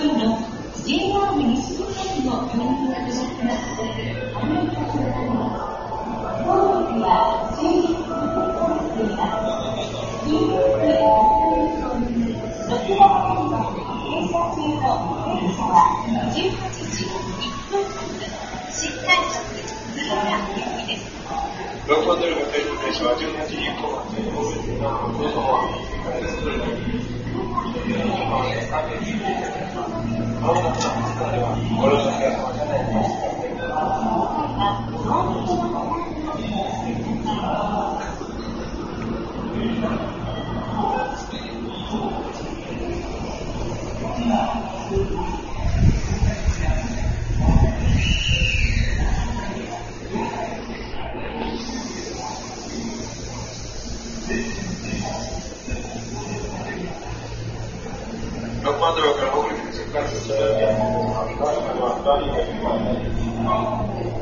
日の JR 西日本のご覧いただきます。ありがとうございます。本日は終日となっています。金曜日6月の停車中の電車は18時1分発、新快速鶴ヶ行きです。六本鶴が停車は18時以降六本鶴から北陸新幹線「